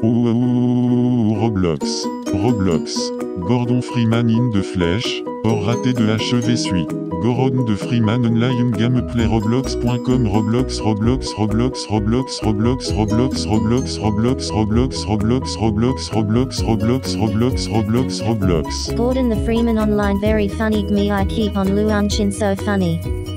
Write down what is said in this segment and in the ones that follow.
Oh, oh, oh, oh, oh, Roblox. Roblox. Gordon Freeman in de flèche. Or raté de HEV suit. Goron de Freeman online gameplay roblox.com Roblox Roblox Roblox Roblox Roblox Roblox Roblox Roblox Roblox Roblox Roblox Roblox Roblox Roblox Roblox Roblox Gordon the Freeman online very funny me I keep on Luan Chin so funny.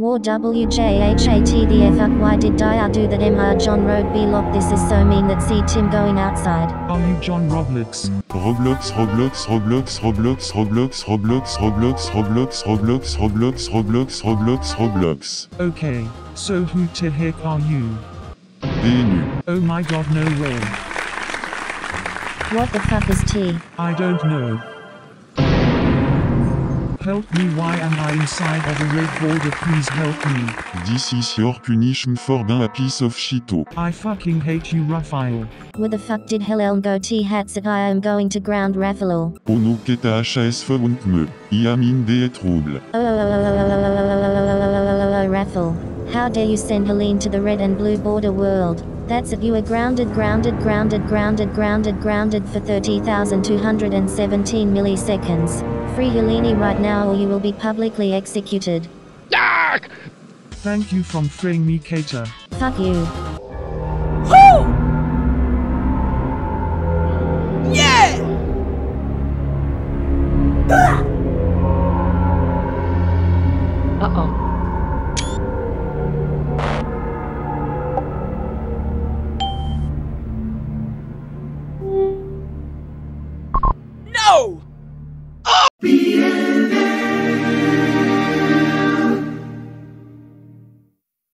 War WJHAT up why did I do that MR John Road B lock this is so mean that see Tim going outside. Are you John Roblox? Roblox Roblox Roblox Roblox Roblox Roblox Roblox Roblox Roblox Roblox Roblox Roblox Roblox Okay, so who the heck are you? DNU Oh my god no way. What the fuck is T? I don't know. Help me why am I inside of a red border please help me. This is your punishment for being a piece of shito. I fucking hate you Raphael. Where the fuck did Hellelm go T hats that I am going to ground Raphael. Oh no keta HS verwund me. I am in de trouble. Oh, Raphael. How dare you send Helene to the red and blue border world? That's it you are grounded grounded grounded grounded grounded grounded for 30,217 milliseconds. Free Helene right now or you will be publicly executed. Ah! Thank you from freeing me Kater. Fuck you. Woo! Yeah! Ah! Uh-oh.